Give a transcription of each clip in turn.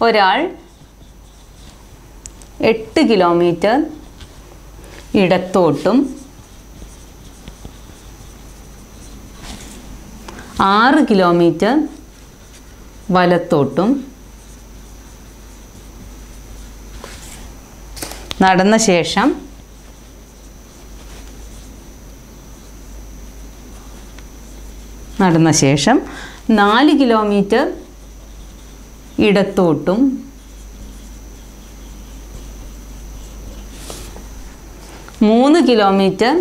ഒരാൾ എട്ട് കിലോമീറ്റർ ഇടത്തോട്ടും ആറ് കിലോമീറ്റർ വലത്തോട്ടും നടന്ന ശേഷം നടന്ന ശേഷം നാല് കിലോമീറ്റർ ഇടത്തോട്ടും മൂന്ന് കിലോമീറ്റർ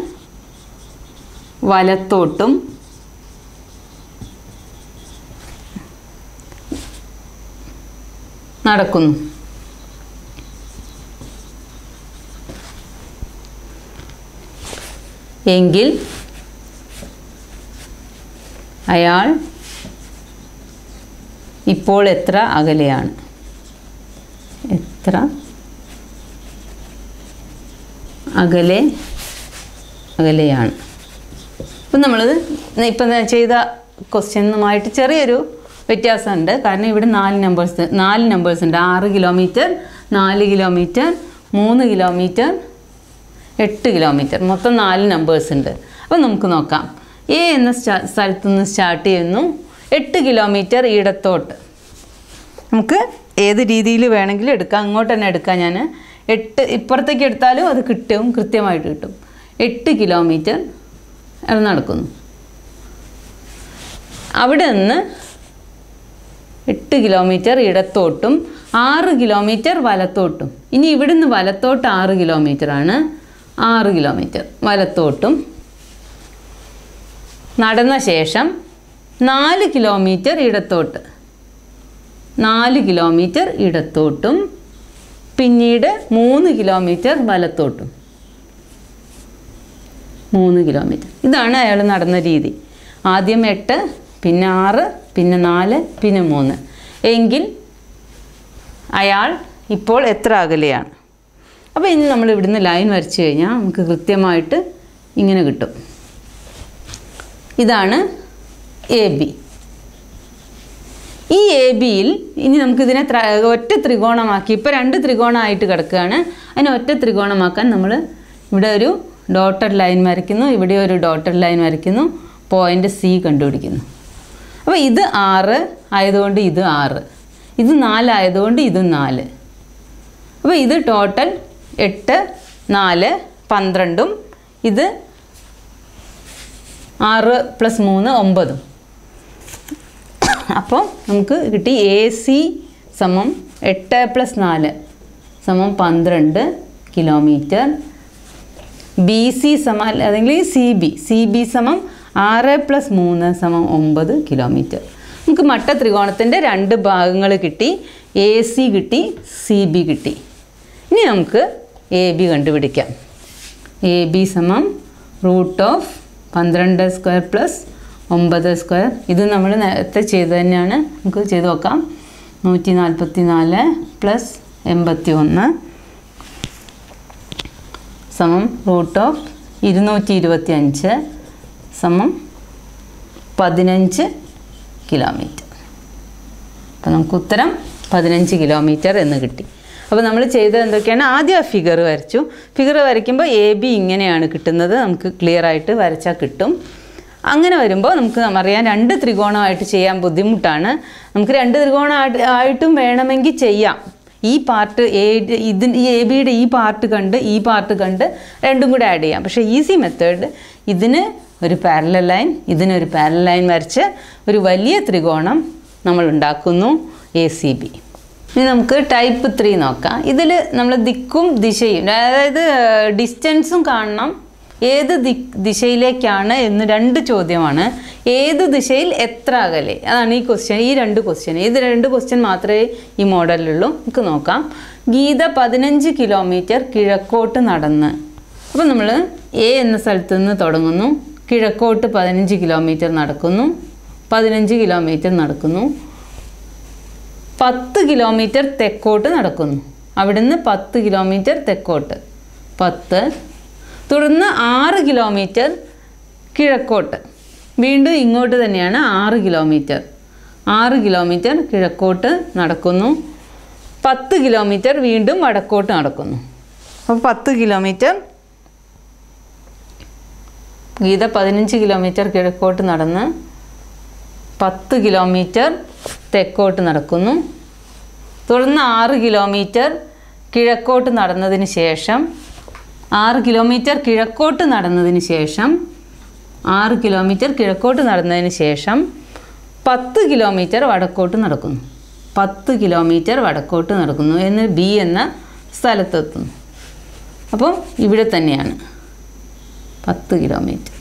വലത്തോട്ടും നടക്കുന്നു. എങ്കിൽ അയാൾ ഇപ്പോൾ എത്ര അകലെയാണ്? എത്ര അകലെ അകലെയാണ്. അപ്പം നമ്മൾ ഇപ്പം ചെയ്ത ക്വസ്റ്റ്യനുമായിട്ട് ചെറിയൊരു വ്യത്യാസമുണ്ട്. കാരണം ഇവിടെ നാല് നമ്പേഴ്സ് നാല് നമ്പേഴ്സ് ഉണ്ട്. ആറ് കിലോമീറ്റർ നാല് കിലോമീറ്റർ മൂന്ന് കിലോമീറ്റർ എട്ട് കിലോമീറ്റർ മൊത്തം നാല് നമ്പേഴ്സ് ഉണ്ട്. അപ്പം നമുക്ക് നോക്കാം. എ എന്ന സ്റ്റാ സ്ഥലത്തു നിന്ന് സ്റ്റാർട്ട് ചെയ്യുന്നു. എട്ട് കിലോമീറ്റർ ഇടത്തോട്ട് നമുക്ക് ഏത് രീതിയിൽ വേണമെങ്കിലും എടുക്കാം. അങ്ങോട്ട് തന്നെ എടുക്കാം ഞാൻ എട്ട് ഇപ്പുറത്തേക്ക് എടുത്താലും അത് കിട്ടും കൃത്യമായിട്ട് കിട്ടും. എട്ട് കിലോമീറ്റർ നടക്കുന്നു. അവിടെ നിന്ന് എട്ട് കിലോമീറ്റർ ഇടത്തോട്ടും ആറ് കിലോമീറ്റർ വലത്തോട്ടും. ഇനി ഇവിടുന്ന് വലത്തോട്ട് ആറ് കിലോമീറ്റർ ആണ്. ആറ് കിലോമീറ്റർ വലത്തോട്ടും നടന്ന ശേഷം നാല് കിലോമീറ്റർ ഇടത്തോട്ട്. നാല് കിലോമീറ്റർ ഇടത്തോട്ടും പിന്നീട് മൂന്ന് കിലോമീറ്റർ വലത്തോട്ടും. മൂന്ന് കിലോമീറ്റർ. ഇതാണ് അയാൾ നടന്ന രീതി. ആദ്യം എട്ട് പിന്നെ ആറ് പിന്നെ നാല് പിന്നെ മൂന്ന്. എങ്കിൽ അയാൾ ഇപ്പോൾ എത്ര അകലെയാണ്? അപ്പോൾ ഇനി നമ്മൾ ഇവിടുന്ന് ലൈൻ വരച്ചു കഴിഞ്ഞാൽ നമുക്ക് കൃത്യമായിട്ട് ഇങ്ങനെ കിട്ടും. ഇതാണ് എ ബി ഈ എ ബിയിൽ ഇനി നമുക്കിതിനെ ഒറ്റ ത്രികോണമാക്കി ഇപ്പോൾ രണ്ട് ത്രികോണമായിട്ട് കിടക്കുകയാണ്. അതിനെ ഒറ്റ ത്രികോണമാക്കാൻ നമ്മൾ ഇവിടെ ഒരു ഡോട്ടഡ് ലൈൻ വരയ്ക്കുന്നു ഇവിടെ ഒരു ഡോട്ടഡ് ലൈൻ വരയ്ക്കുന്നു പോയിന്റ് സി കണ്ടുപിടിക്കുന്നു. അപ്പോൾ ഇത് ആറ് ആയതുകൊണ്ട് ഇത് ആറ് ഇത് നാലായതുകൊണ്ട് ഇത് നാല്. അപ്പോൾ ഇത് ടോട്ടൽ എട്ട് നാല് പന്ത്രണ്ടും ഇത് ആറ് പ്ലസ് മൂന്ന് ഒമ്പതും. അപ്പോൾ നമുക്ക് കിട്ടി എ സി സമം എട്ട് പ്ലസ് നാല് സമം പന്ത്രണ്ട് കിലോമീറ്റർ ബി സി സമം അല്ലെങ്കിൽ സി ബി സി ബി സമം ആറ് പ്ലസ് മൂന്ന് സമം ഒമ്പത് കിലോമീറ്റർ നമുക്ക് മട്ട ത്രികോണത്തിന്റെ രണ്ട് ഭാഗങ്ങൾ കിട്ടി. എ സി കിട്ടി സി ബി കിട്ടി. ഇനി നമുക്ക് എ ബി കണ്ടുപിടിക്കാം. എ ബി സമം റൂട്ട് ഓഫ് പന്ത്രണ്ട് സ്ക്വയർ പ്ലസ് ഒമ്പത് സ്ക്വയർ. ഇത് നമ്മൾ നേരത്തെ ചെയ്ത് തന്നെയാണ്. നമുക്ക് ചെയ്ത് നോക്കാം. നൂറ്റി നാൽപ്പത്തി നാല് പ്ലസ് എൺപത്തി ഒന്ന് സമം റൂട്ട് ഓഫ് ഇരുന്നൂറ്റി ഇരുപത്തി അഞ്ച് സമം പതിനഞ്ച് കിലോമീറ്റർ. അപ്പോൾ നമുക്ക് ഉത്തരം പതിനഞ്ച് കിലോമീറ്റർ എന്ന് കിട്ടി. അപ്പോൾ നമ്മൾ ചെയ്തത് എന്തൊക്കെയാണ്? ആദ്യം ആ ഫിഗർ വരച്ചു. ഫിഗർ വരയ്ക്കുമ്പോൾ എ ബി ഇങ്ങനെയാണ് കിട്ടുന്നത്. നമുക്ക് ക്ലിയർ ആയിട്ട് വരച്ചാൽ കിട്ടും. അങ്ങനെ വരുമ്പോൾ നമുക്ക് അറിയാം രണ്ട് ത്രികോണമായിട്ട് ചെയ്യാൻ ബുദ്ധിമുട്ടാണ്. നമുക്ക് രണ്ട് ത്രികോണം ആയിട്ടും വേണമെങ്കിൽ ചെയ്യാം. ഈ പാർട്ട് എ ഇതിന് ഈ എ ബിയുടെ ഈ പാർട്ട് കണ്ട് ഈ പാർട്ട് കണ്ട് രണ്ടും കൂടെ ആഡ് ചെയ്യാം. പക്ഷേ ഈസി മെത്തേഡ് ഇതിന് ഒരു പാരലൽ ലൈൻ ഇതിനൊരു പാരലൽ ലൈൻ വരച്ച് ഒരു വലിയ ത്രികോണം നമ്മൾ ഉണ്ടാക്കുന്നു എ സി ബി ഇനി നമുക്ക് ടൈപ്പ് ത്രീ നോക്കാം. ഇതിൽ നമ്മൾ ദിക്കും ദിശയും അതായത് ഡിസ്റ്റൻസും കാണണം. ഏത് ദി ദിശയിലേക്കാണ് എന്ന് രണ്ട് ചോദ്യമാണ്. ഏത് ദിശയിൽ എത്ര അകലെ? അതാണ് ഈ ക്വസ്റ്റ്യൻ ഈ രണ്ട് ക്വസ്റ്റ്യൻ ഇത് രണ്ട് ക്വസ്റ്റ്യൻ മാത്രമേ ഈ മോഡലിലുള്ളൂ നമുക്ക് നോക്കാം. ഗീത പതിനഞ്ച് കിലോമീറ്റർ കിഴക്കോട്ട് നടന്ന്. അപ്പോൾ നമ്മൾ എ എന്ന സ്ഥലത്ത് നിന്ന് തുടങ്ങുന്നു. കിഴക്കോട്ട് പതിനഞ്ച് കിലോമീറ്റർ നടക്കുന്നു. പതിനഞ്ച് കിലോമീറ്റർ നടക്കുന്നു. പത്ത് കിലോമീറ്റർ തെക്കോട്ട് നടക്കുന്നു. അവിടുന്ന് പത്ത് കിലോമീറ്റർ തെക്കോട്ട്. പത്ത് തുടർന്ന് ആറ് കിലോമീറ്റർ കിഴക്കോട്ട്. വീണ്ടും ഇങ്ങോട്ട് തന്നെയാണ് ആറ് കിലോമീറ്റർ. ആറ് കിലോമീറ്റർ കിഴക്കോട്ട് നടക്കുന്നു. പത്ത് കിലോമീറ്റർ വീണ്ടും വടക്കോട്ട് നടക്കുന്നു. അപ്പോൾ പത്ത് കിലോമീറ്റർ ഗീത പതിനഞ്ച് കിലോമീറ്റർ കിഴക്കോട്ട് നടന്ന് പത്ത് കിലോമീറ്റർ തെക്കോട്ട് നടക്കുന്നു. തുടർന്ന് ആറ് കിലോമീറ്റർ കിഴക്കോട്ട് നടന്നതിന് ശേഷം ആറ് കിലോമീറ്റർ കിഴക്കോട്ട് നടന്നതിന് ശേഷം ആറ് കിലോമീറ്റർ കിഴക്കോട്ട് നടന്നതിന് ശേഷം പത്ത് കിലോമീറ്റർ വടക്കോട്ട് നടക്കുന്നു. പത്ത് കിലോമീറ്റർ വടക്കോട്ട് നടക്കുന്നു എന്ന് ബി എന്ന സ്ഥലത്തെത്തുന്നു. അപ്പം ഇവിടെ തന്നെയാണ്. പത്ത് കിലോമീറ്റർ.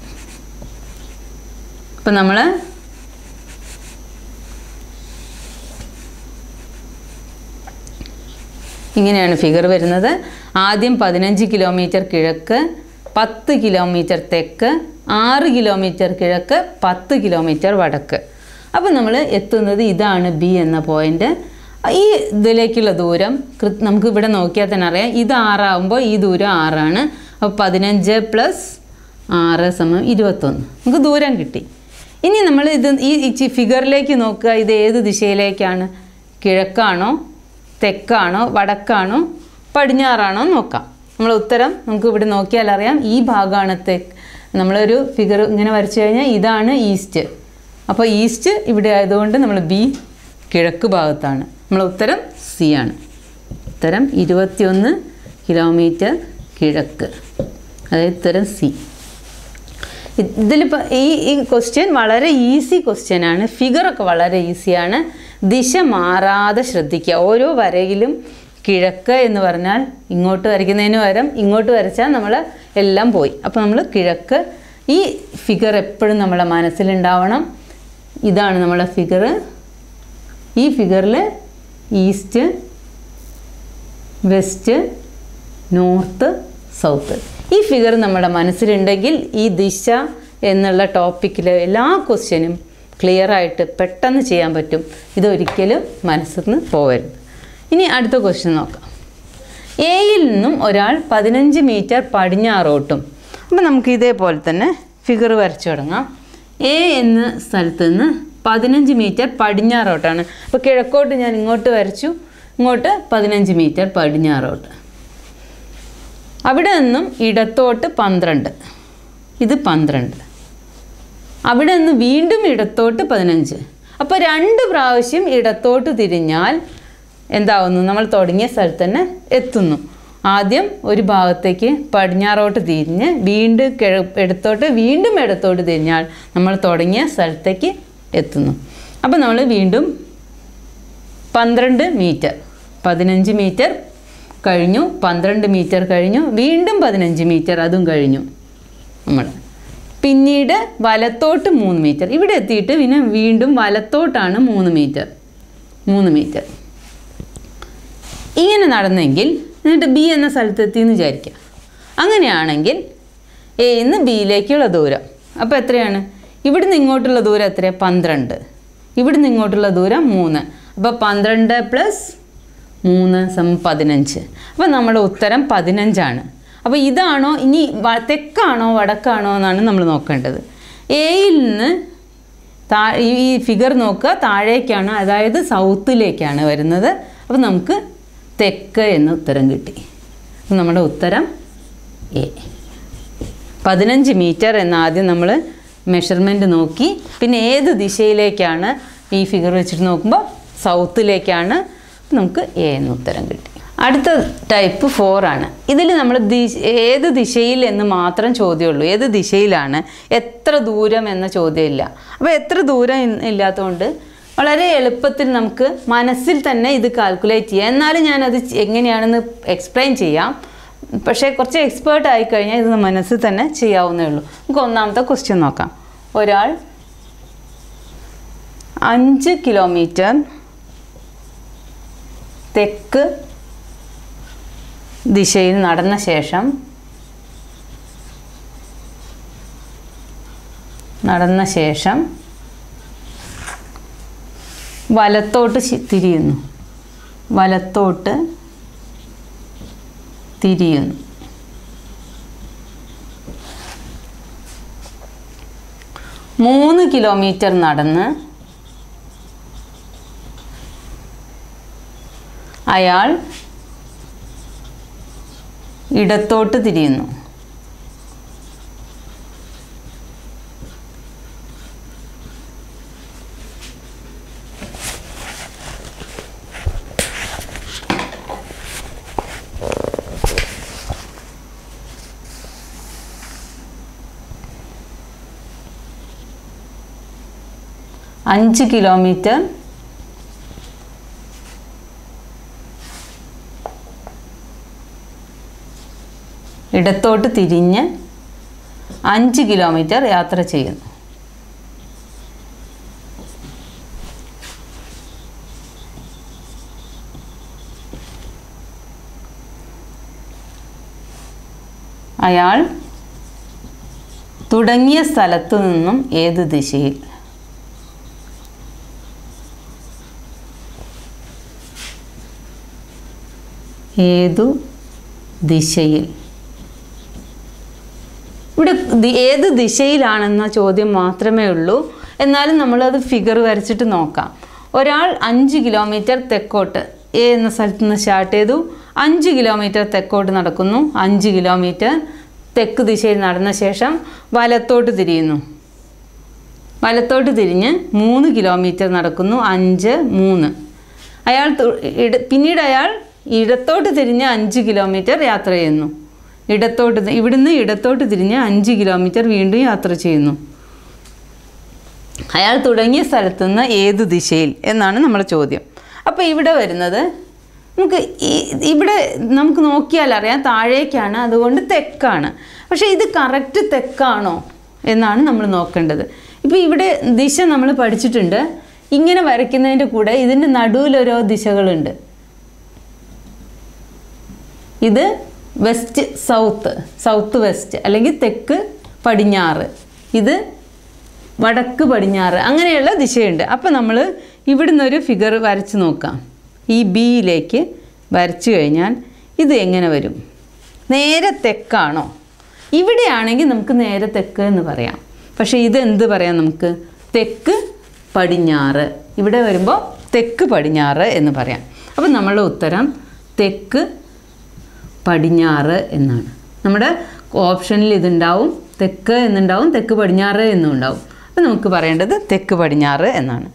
അപ്പം നമ്മൾ ഇങ്ങനെയാണ് ഫിഗർ വരുന്നത്. ആദ്യം പതിനഞ്ച് കിലോമീറ്റർ കിഴക്ക് പത്ത് കിലോമീറ്റർ തെക്ക് ആറ് കിലോമീറ്റർ കിഴക്ക് പത്ത് കിലോമീറ്റർ വടക്ക്. അപ്പോൾ നമ്മൾ എത്തുന്നത് ഇതാണ് ബി എന്ന പോയിന്റ് ഈ ഇതിലേക്കുള്ള ദൂരം നമുക്ക് ഇവിടെ നോക്കിയാൽ തന്നെ അറിയാം. ഇത് ആറാവുമ്പോൾ ഈ ദൂരം ആറാണ്. അപ്പോൾ പതിനഞ്ച് പ്ലസ് ആറ് സമയം ഇരുപത്തൊന്ന്. നമുക്ക് ദൂരം കിട്ടി. ഇനി നമ്മൾ ഇത് ഈ ഫിഗറിലേക്ക് നോക്കുക. ഇത് ഏത് ദിശയിലേക്കാണ്? കിഴക്കാണോ തെക്കാണോ വടക്കാണോ പടിഞ്ഞാറാണോ നോക്കാം. നമ്മൾ ഉത്തരം നമുക്ക് ഇവിടെ നോക്കിയാൽ അറിയാം. ഈ ഭാഗമാണ് തെക്ക്. നമ്മളൊരു ഫിഗർ ഇങ്ങനെ വരച്ചു കഴിഞ്ഞാൽ ഇതാണ് ഈസ്റ്റ് അപ്പോൾ ഈസ്റ്റ് ഇവിടെ ആയതുകൊണ്ട് നമ്മൾ ബി കിഴക്ക് ഭാഗത്താണ്. നമ്മൾ ഉത്തരം സി ആണ്. ഉത്തരം ഇരുപത്തിയൊന്ന് കിലോമീറ്റർ കിഴക്ക്. അതായത് ഉത്തരം സി ഇതിലിപ്പോൾ ഈ ഈ ക്വസ്റ്റ്യൻ വളരെ ഈസി ക്വസ്റ്റ്യൻ ആണ്. ഫിഗറൊക്കെ വളരെ ഈസിയാണ് ദിശ മാറാതെ ശ്രദ്ധിക്കുക. ഓരോ വരയിലും കിഴക്ക് എന്ന് പറഞ്ഞാൽ ഇങ്ങോട്ട് വരയ്ക്കുന്നതിന് പകരം ഇങ്ങോട്ട് വരച്ചാൽ നമ്മൾ എല്ലാം പോയി. അപ്പോൾ നമ്മൾ കിഴക്ക് ഈ ഫിഗർ എപ്പോഴും നമ്മളെ മനസ്സിലുണ്ടാവണം. ഇതാണ് നമ്മളെ ഫിഗർ ഈ ഫിഗറിൽ ഈസ്റ്റ് വെസ്റ്റ് നോർത്ത് സൗത്ത് ഈ ഫിഗർ നമ്മുടെ മനസ്സിലുണ്ടെങ്കിൽ ഈ ദിശ എന്നുള്ള ടോപ്പിക്കിലെ എല്ലാ ക്വസ്റ്റ്യനും ക്ലിയർ ആയിട്ട് പെട്ടെന്ന് ചെയ്യാൻ പറ്റും. ഇതൊരിക്കലും മനസ്സിൽ നിന്ന് പോകരുത് ഇനി അടുത്ത ക്വസ്റ്റ്യൻ നോക്കാം. എയിൽ നിന്നും ഒരാൾ പതിനഞ്ച് മീറ്റർ പടിഞ്ഞാറോട്ടും. അപ്പം നമുക്ക് ഇതേപോലെ തന്നെ ഫിഗർ വരച്ചു തുടങ്ങാം. എ എന്ന സ്ഥലത്ത് നിന്ന് പതിനഞ്ച് മീറ്റർ പടിഞ്ഞാറോട്ടാണ്. അപ്പോൾ കിഴക്കോട്ട് ഞാൻ ഇങ്ങോട്ട് വരച്ചു. ഇങ്ങോട്ട് പതിനഞ്ച് മീറ്റർ പടിഞ്ഞാറോട്ട്. അവിടെ നിന്നും ഇടത്തോട്ട് പന്ത്രണ്ട്. ഇത് പന്ത്രണ്ട്. അവിടെ നിന്ന് വീണ്ടും ഇടത്തോട്ട് പതിനഞ്ച്. അപ്പോൾ രണ്ട് പ്രാവശ്യം ഇടത്തോട്ട് തിരിഞ്ഞാൽ എന്താവുന്നു? നമ്മൾ തുടങ്ങിയ സ്ഥലത്ത് തന്നെ എത്തുന്നു. ആദ്യം ഒരു ഭാഗത്തേക്ക് പടിഞ്ഞാറോട്ട് തിരിഞ്ഞ് വീണ്ടും കിഴ ഇടത്തോട്ട് വീണ്ടും ഇടത്തോട്ട് തിരിഞ്ഞാൽ നമ്മൾ തുടങ്ങിയ സ്ഥലത്തേക്ക് എത്തുന്നു. അപ്പോൾ നമ്മൾ വീണ്ടും പന്ത്രണ്ട് മീറ്റർ പതിനഞ്ച് മീറ്റർ കഴിഞ്ഞു പന്ത്രണ്ട് മീറ്റർ കഴിഞ്ഞു വീണ്ടും പതിനഞ്ച് മീറ്റർ അതും കഴിഞ്ഞു. നമ്മൾ പിന്നീട് വലത്തോട്ട് മൂന്ന് മീറ്റർ. ഇവിടെ എത്തിയിട്ട് പിന്നെ വീണ്ടും വലത്തോട്ടാണ് മൂന്ന് മീറ്റർ. മൂന്ന് മീറ്റർ. ഇങ്ങനെ നടന്നെങ്കിൽ എന്നിട്ട് ബി എന്ന സ്ഥലത്തെത്തി എന്ന് വിചാരിക്കുക അങ്ങനെയാണെങ്കിൽ എ നിന്ന് ബിയിലേക്കുള്ള ദൂരം. അപ്പോൾ എത്രയാണ്? ഇവിടുന്ന് ഇങ്ങോട്ടുള്ള ദൂരം എത്രയാണ് പന്ത്രണ്ട്. ഇവിടുന്ന് ഇങ്ങോട്ടുള്ള ദൂരം മൂന്ന്. അപ്പോൾ പന്ത്രണ്ട് പ്ലസ് മൂന്ന് സം പതിനഞ്ച്. അപ്പോൾ നമ്മുടെ ഉത്തരം പതിനഞ്ചാണ്. അപ്പോൾ ഇതാണോ? ഇനി തെക്കാണോ? വടക്കാണോ? എന്നാണ് നമ്മൾ നോക്കേണ്ടത്. എയിൽ നിന്ന് താ ഈ ഫിഗർ നോക്കുക. താഴേക്കാണ് അതായത് സൗത്തിലേക്കാണ് വരുന്നത്. അപ്പോൾ നമുക്ക് തെക്ക് എന്ന് ഉത്തരം കിട്ടി. അപ്പം നമ്മുടെ ഉത്തരം എ പതിനഞ്ച് മീറ്റർ എന്ന് ആദ്യം നമ്മൾ മെഷർമെന്റ് നോക്കി. പിന്നെ ഏത് ദിശയിലേക്കാണ് ഈ ഫിഗർ വെച്ചിട്ട് നോക്കുമ്പോൾ സൗത്തിലേക്കാണ് നമുക്ക് എ എന്ന ഉത്തരം കിട്ടി. അടുത്ത ടൈപ്പ് ഫോർ ആണ്. ഇതിൽ നമ്മൾ ദിശ ഏത് ദിശയിൽ എന്ന് മാത്രം ചോദ്യമുള്ളൂ. ഏത് ദിശയിലാണ്? എത്ര ദൂരം എന്ന ചോദ്യമില്ല. അപ്പോൾ എത്ര ദൂരം ഇല്ലാത്തതുകൊണ്ട് വളരെ എളുപ്പത്തിൽ നമുക്ക് മനസ്സിൽ തന്നെ ഇത് കാൽക്കുലേറ്റ് ചെയ്യാം. എന്നാലും ഞാനത് എങ്ങനെയാണെന്ന് എക്സ്പ്ലെയിൻ ചെയ്യാം. പക്ഷേ കുറച്ച് എക്സ്പേർട്ട് ആയി കഴിഞ്ഞാൽ ഇത് മനസ്സിൽ തന്നെ ചെയ്യാവുന്നേ ഉള്ളൂ. നമുക്ക് ഒന്നാമത്തെ ക്വസ്റ്റ്യൻ നോക്കാം. ഒരാൾ അഞ്ച് കിലോമീറ്റർ തെക്ക് ദിശയിൽ നടന്ന ശേഷം നടന്ന ശേഷം വലത്തോട്ട് തിരിയുന്നു. വലത്തോട്ട് തിരിയുന്നു. മൂന്ന് കിലോമീറ്റർ നടന്ന് അയാൾ ഇടത്തോട്ട് തിരിയുന്നു. അഞ്ച് കിലോമീറ്റർ ഇടത്തോട്ട് തിരിഞ്ഞ് അഞ്ച് കിലോമീറ്റർ യാത്ര ചെയ്യുന്നു. അയാൾ തുടങ്ങിയ സ്ഥലത്തു നിന്നും ഏത് ദിശയിൽ? ഏതു ദിശയിൽ? ഇവിടെ ഏത് ദിശയിലാണെന്ന ചോദ്യം മാത്രമേ ഉള്ളൂ. എന്നാലും നമ്മളത് ഫിഗർ വരച്ചിട്ട് നോക്കാം. ഒരാൾ അഞ്ച് കിലോമീറ്റർ തെക്കോട്ട് എ എന്ന സ്ഥലത്ത് നിന്ന് സ്റ്റാർട്ട് ചെയ്തു. അഞ്ച് കിലോമീറ്റർ തെക്കോട്ട് നടക്കുന്നു. അഞ്ച് കിലോമീറ്റർ തെക്ക് ദിശയിൽ നടന്ന ശേഷം വലത്തോട്ട് തിരിയുന്നു. വലത്തോട്ട് തിരിഞ്ഞ് മൂന്ന് കിലോമീറ്റർ നടക്കുന്നു. അഞ്ച് മൂന്ന്. അയാൾ പിന്നീട് അയാൾ ഇടത്തോട്ട് തിരിഞ്ഞ് അഞ്ച് കിലോമീറ്റർ യാത്ര ചെയ്യുന്നു. ഇടത്തോട്ട് ഇവിടുന്ന് ഇടത്തോട്ട് തിരിഞ്ഞ് അഞ്ച് കിലോമീറ്റർ വീണ്ടും യാത്ര ചെയ്യുന്നു. അയാൾ തുടങ്ങിയ സ്ഥലത്തു നിന്ന് ഏത് ദിശയിൽ എന്നാണ് നമ്മുടെ ചോദ്യം. അപ്പോൾ ഇവിടെ വരുന്നത് നമുക്ക് ഇവിടെ നമുക്ക് നോക്കിയാൽ അറിയാം താഴേക്കാണ് അതുകൊണ്ട് തെക്കാണ്. പക്ഷേ ഇത് കറക്റ്റ് തെക്കാണോ എന്നാണ് നമ്മൾ നോക്കേണ്ടത്. ഇപ്പോൾ ഇവിടെ ദിശ നമ്മൾ പഠിച്ചിട്ടുണ്ട്. ഇങ്ങനെ വരയ്ക്കുന്നതിന്റെ കൂടെ ഇതിന്റെ നടുവിലൊരോ ദിശകളുണ്ട്. ഇത് വെസ്റ്റ് സൗത്ത് സൗത്ത് വെസ്റ്റ് അല്ലെങ്കിൽ തെക്ക് പടിഞ്ഞാറ്. ഇത് വടക്ക് പടിഞ്ഞാറ് അങ്ങനെയുള്ള ദിശയുണ്ട്. അപ്പോൾ നമ്മൾ ഇവിടുന്ന് ഒരു ഫിഗർ വരച്ച് നോക്കാം. ഈ ബിയിലേക്ക് വരച്ചു കഴിഞ്ഞാൽ ഇത് എങ്ങനെ വരും? നേരെ തെക്കാണോ? ഇവിടെയാണെങ്കിൽ നമുക്ക് നേരെ തെക്ക് എന്ന് പറയാം. പക്ഷേ ഇത് എന്ത് പറയാം നമുക്ക്? തെക്ക് പടിഞ്ഞാറ്. ഇവിടെ വരുമ്പോൾ തെക്ക് പടിഞ്ഞാറ് എന്ന് പറയാം. അപ്പോൾ നമ്മളുടെ ഉത്തരം തെക്ക് പടിഞ്ഞാറ് എന്നാണ്. നമ്മുടെ ഓപ്ഷനിൽ ഇതുണ്ടാവും തെക്ക് എന്നുണ്ടാവും തെക്ക് പടിഞ്ഞാറ് എന്നും ഉണ്ടാവും. അപ്പോൾ നമുക്ക് പറയേണ്ടത് തെക്ക് പടിഞ്ഞാറ് എന്നാണ്.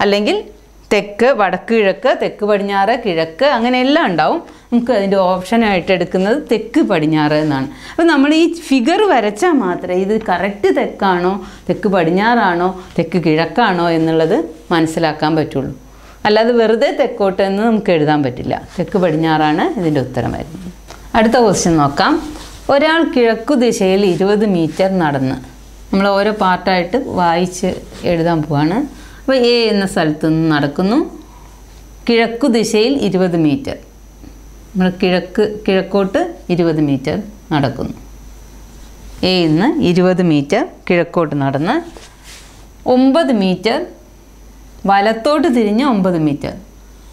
അല്ലെങ്കിൽ തെക്ക് വടക്ക് കിഴക്ക് തെക്ക് പടിഞ്ഞാറ് കിഴക്ക് അങ്ങനെ എല്ലാം ഉണ്ടാവും. നമുക്ക് അതിന്റെ ഓപ്ഷനായിട്ട് എടുക്കുന്നത് തെക്ക് പടിഞ്ഞാറ് എന്നാണ്. അപ്പോൾ നമ്മൾ ഈ ഫിഗർ വരച്ചാൽ മാത്രമേ ഇത് കറക്റ്റ് തെക്കാണോ തെക്ക് പടിഞ്ഞാറാണോ തെക്ക് കിഴക്കാണോ എന്നുള്ളത് മനസ്സിലാക്കാൻ പറ്റുള്ളൂ. അല്ലാതെ വെറുതെ തെക്കോട്ട് എന്ന് നമുക്ക് എഴുതാൻ പറ്റില്ല. തെക്ക് പടിഞ്ഞാറാണ് ഇതിന്റെ ഉത്തരം വരുന്നത്. അടുത്ത ക്വസ്റ്റ്യൻ നോക്കാം. ഒരാൾ കിഴക്കു ദിശയിൽ ഇരുപത് മീറ്റർ നടന്ന്. നമ്മൾ ഓരോ പാർട്ടായിട്ട് വായിച്ച് എഴുതാൻ പോവാണ്. അപ്പോൾ എ എന്ന സ്ഥലത്ത് നിന്ന് നടക്കുന്നു. കിഴക്കു ദിശയിൽ ഇരുപത് മീറ്റർ നമ്മൾ കിഴക്ക് കിഴക്കോട്ട് ഇരുപത് മീറ്റർ നടക്കുന്നു. എ ഇന്ന് ഇരുപത് മീറ്റർ കിഴക്കോട്ട് നടന്ന്. ഒമ്പത് മീറ്റർ വലത്തോട്ട് തിരിഞ്ഞ് ഒമ്പത് മീറ്റർ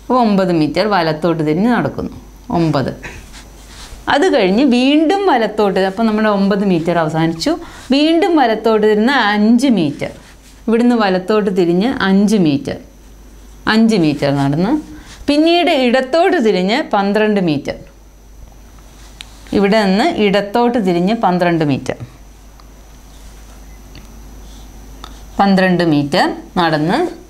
അപ്പോൾ ഒമ്പത് മീറ്റർ വലത്തോട്ട് തിരിഞ്ഞ് നടക്കുന്നു. ഒമ്പത്. അത് കഴിഞ്ഞ് വീണ്ടും വലത്തോട്ട് അപ്പോൾ നമ്മുടെ ഒമ്പത് മീറ്റർ അവസാനിച്ചു. വീണ്ടും വലത്തോട്ട് തിരിഞ്ഞ് അഞ്ച് മീറ്റർ. ഇവിടുന്ന് വലത്തോട്ട് തിരിഞ്ഞ് അഞ്ച് മീറ്റർ. അഞ്ച് മീറ്റർ നടന്ന്. പിന്നീട് ഇടത്തോട്ട് തിരിഞ്ഞ് പന്ത്രണ്ട് മീറ്റർ. ഇവിടെ നിന്ന് ഇടത്തോട്ട് തിരിഞ്ഞ് പന്ത്രണ്ട് മീറ്റർ. പന്ത്രണ്ട് മീറ്റർ നടന്ന്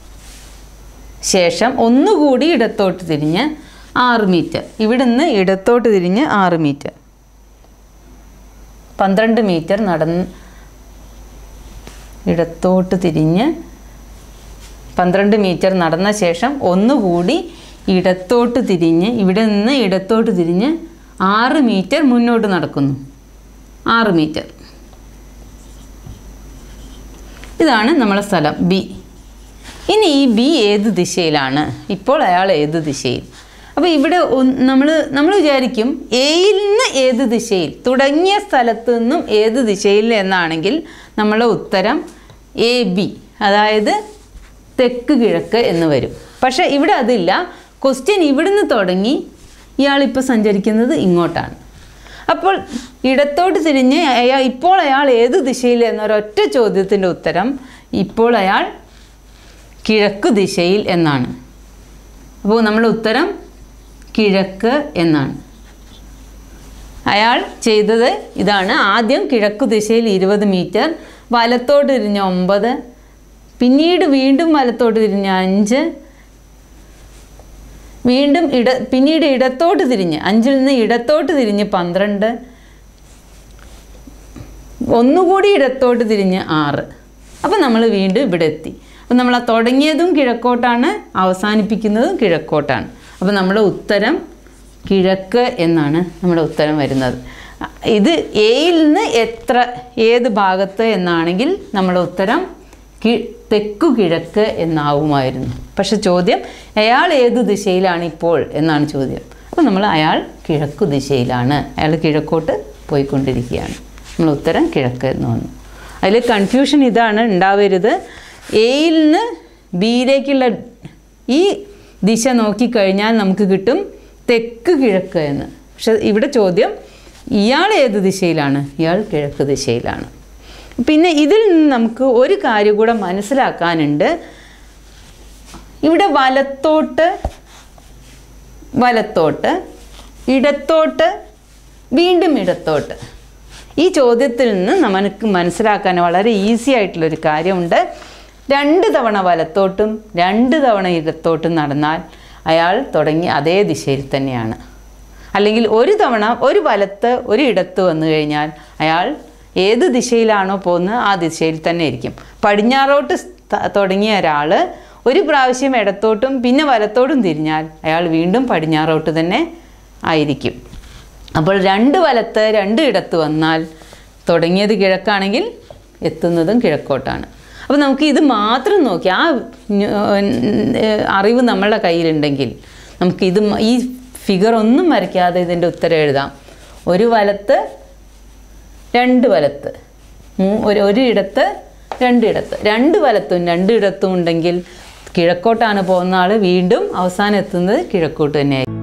ശേഷം ഒന്നുകൂടി ഇടത്തോട്ട് തിരിഞ്ഞ് ആറ് മീറ്റർ. ഇവിടുന്ന് ഇടത്തോട്ട് തിരിഞ്ഞ് ആറ് മീറ്റർ. പന്ത്രണ്ട് മീറ്റർ നടന്ന് ഇടത്തോട്ട് തിരിഞ്ഞ് പന്ത്രണ്ട് മീറ്റർ നടന്ന ശേഷം ഒന്നുകൂടി ഇടത്തോട്ട് തിരിഞ്ഞ് ഇവിടെ നിന്ന് ഇടത്തോട്ട് തിരിഞ്ഞ് ആറ് മീറ്റർ മുന്നോട്ട് നടക്കുന്നു. ആറ് മീറ്റർ. ഇതാണ് നമ്മളെ സ്ഥലം. ബി. ഇനി ഈ ബി ഏത് ദിശയിലാണ്? ഇപ്പോൾ അയാൾ ഏത് ദിശയിൽ? അപ്പോൾ ഇവിടെ നമ്മൾ നമ്മൾ വിചാരിക്കും എയിൽ നിന്ന് ഏത് ദിശയിൽ തുടങ്ങിയ സ്ഥലത്ത് നിന്നും ഏത് ദിശയിൽ എന്നാണെങ്കിൽ നമ്മളെ ഉത്തരം എ ബി അതായത് തെക്ക് കിഴക്ക് എന്ന് വരും. പക്ഷേ ഇവിടെ അതില്ല. ക്വസ്റ്റ്യൻ ഇവിടുന്ന് തുടങ്ങി ഇയാളിപ്പോൾ സഞ്ചരിക്കുന്നത് ഇങ്ങോട്ടാണ്. അപ്പോൾ ഇടത്തോട്ട് തിരിഞ്ഞ് അയാൾ ഇപ്പോൾ അയാൾ ഏത് ദിശയിൽ എന്നൊരൊറ്റ ചോദ്യത്തിന്റെ ഉത്തരം ഇപ്പോൾ അയാൾ കിഴക്ക് ദിശയിൽ എന്നാണ്. അപ്പോൾ നമ്മുടെ ഉത്തരം കിഴക്ക് എന്നാണ്. അയാൾ ചെയ്തത് ഇതാണ്. ആദ്യം കിഴക്കു ദിശയിൽ ഇരുപത് മീറ്റർ വലത്തോട്ട് തിരിഞ്ഞ ഒമ്പത് പിന്നീട് വീണ്ടും വലത്തോട്ട് തിരിഞ്ഞ അഞ്ച് വീണ്ടും ഇട പിന്നീട് ഇടത്തോട്ട് തിരിഞ്ഞ് അഞ്ചിൽ നിന്ന് ഇടത്തോട്ട് തിരിഞ്ഞ് പന്ത്രണ്ട് ഒന്നുകൂടി ഇടത്തോട്ട് തിരിഞ്ഞ് ആറ്. അപ്പം നമ്മൾ വീണ്ടും ഇവിടെ എത്തി. അപ്പം നമ്മൾ തുടങ്ങിയതും കിഴക്കോട്ടാണ് അവസാനിപ്പിക്കുന്നതും കിഴക്കോട്ടാണ്. അപ്പം നമ്മുടെ ഉത്തരം കിഴക്ക് എന്നാണ് നമ്മുടെ ഉത്തരം വരുന്നത്. ഇത് എയിൽ നിന്ന് എത്ര ഏത് ഭാഗത്ത് എന്നാണെങ്കിൽ നമ്മുടെ ഉത്തരം കി തെക്കു കിഴക്ക് എന്നാവുമായിരുന്നു. പക്ഷെ ചോദ്യം അയാൾ ഏത് ദിശയിലാണ് ഇപ്പോൾ എന്നാണ് ചോദ്യം. അപ്പോൾ നമ്മൾ അയാൾ കിഴക്കു ദിശയിലാണ്. അയാൾ കിഴക്കോട്ട് പോയിക്കൊണ്ടിരിക്കുകയാണ്. നമ്മൾ ഉത്തരം കിഴക്ക് എന്ന് വന്നു. അതിൽ കൺഫ്യൂഷൻ ഇതാണ് ഉണ്ടാവരുത്. എയിൽ നിന്ന് ബിയിലേക്കുള്ള ഈ ദിശ നോക്കിക്കഴിഞ്ഞാൽ നമുക്ക് കിട്ടും തെക്ക് കിഴക്ക് എന്ന്. പക്ഷെ ഇവിടെ ചോദ്യം ഇയാൾ ഏത് ദിശയിലാണ്? ഇയാൾ കിഴക്ക് ദിശയിലാണ്. പിന്നെ ഇതിൽ നിന്ന് നമുക്ക് ഒരു കാര്യം കൂടെ മനസ്സിലാക്കാനുണ്ട്. ഇവിടെ വലത്തോട്ട് വലത്തോട്ട് ഇടത്തോട്ട് വീണ്ടും ഇടത്തോട്ട്. ഈ ചോദ്യത്തിൽ നിന്ന് നമുക്ക് മനസ്സിലാക്കാൻ വളരെ ഈസി ആയിട്ടുള്ളൊരു കാര്യമുണ്ട്. രണ്ട് തവണ വലത്തോട്ടും രണ്ട് തവണ ഇടത്തോട്ടും നടന്നാൽ അയാൾ തുടങ്ങി അതേ ദിശയിൽ തന്നെയാണ്. അല്ലെങ്കിൽ ഒരു തവണ ഒരു വലത്ത് ഒരു ഇടത്ത് വന്നു കഴിഞ്ഞാൽ അയാൾ ഏത് ദിശയിലാണോ പോകുന്നത് ആ ദിശയിൽ തന്നെ ഇരിക്കും. പടിഞ്ഞാറോട്ട് തുടങ്ങിയ ഒരാൾ ഒരു പ്രാവശ്യം ഇടത്തോട്ടും പിന്നെ വലത്തോട്ടും തിരിഞ്ഞാൽ അയാൾ വീണ്ടും പടിഞ്ഞാറോട്ട് തന്നെ ആയിരിക്കും. അപ്പോൾ രണ്ട് വലത്ത് രണ്ട് ഇടത്ത് വന്നാൽ തുടങ്ങിയത് കിഴക്കാണെങ്കിൽ എത്തുന്നതും കിഴക്കോട്ടാണ്. അപ്പോൾ നമുക്ക് ഇത് മാത്രം നോക്കി. ആ അറിവ് നമ്മളുടെ കയ്യിലുണ്ടെങ്കിൽ നമുക്ക് ഇത് ഈ ഫിഗർ ഒന്നും വരയ്ക്കാതെ ഇതിന്റെ ഉത്തരം എഴുതാം. ഒരു വലത്ത് രണ്ട് വലത്ത്. ഒരു ഒരിടത്ത് ഇടത്ത് രണ്ട് ഇടത്ത്. രണ്ട് വലത്തും രണ്ടിടത്തും ഉണ്ടെങ്കിൽ കിഴക്കോട്ടാണ് പോകുന്ന ആൾ വീണ്ടും അവസാനം എത്തുന്നത് കിഴക്കോട്ട് തന്നെയായിരിക്കും